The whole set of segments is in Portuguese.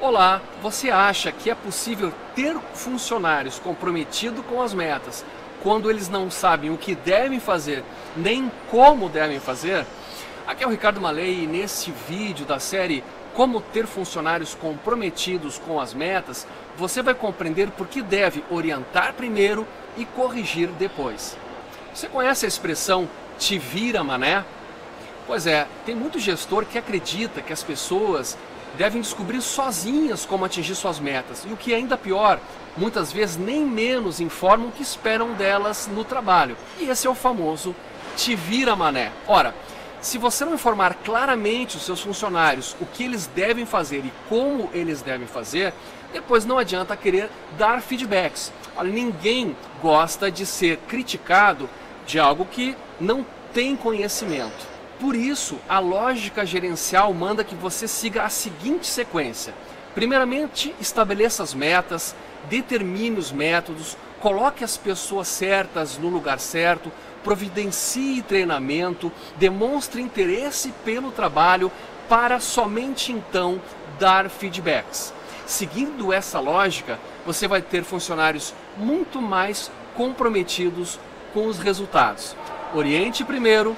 Olá, você acha que é possível ter funcionários comprometidos com as metas quando eles não sabem o que devem fazer nem como devem fazer? Aqui é o Ricardo Malei e nesse vídeo da série Como ter funcionários comprometidos com as metas, você vai compreender por que deve orientar primeiro e corrigir depois. Você conhece a expressão te vira mané? Pois é, tem muito gestor que acredita que as pessoas devem descobrir sozinhas como atingir suas metas. E o que é ainda pior, muitas vezes nem menos informam o que esperam delas no trabalho. E esse é o famoso te vira mané. Ora, se você não informar claramente os seus funcionários o que eles devem fazer e como eles devem fazer, depois não adianta querer dar feedbacks. Olha, ninguém gosta de ser criticado de algo que não tem conhecimento. Por isso, a lógica gerencial manda que você siga a seguinte sequência. Primeiramente, estabeleça as metas, determine os métodos, coloque as pessoas certas no lugar certo, providencie treinamento, demonstre interesse pelo trabalho para somente então dar feedbacks. Seguindo essa lógica, você vai ter funcionários muito mais comprometidos com os resultados. Oriente primeiro,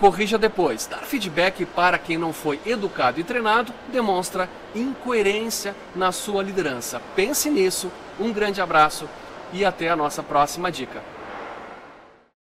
corrija depois. Dar feedback para quem não foi educado e treinado demonstra incoerência na sua liderança. Pense nisso, um grande abraço e até a nossa próxima dica.